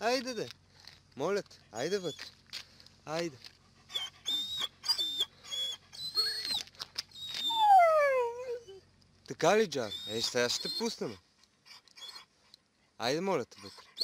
Айде де! Моля те, айде вътре. Айде. Така ли, Джар, Ей, сега ще те пуснем. Айде, моля те, вътре.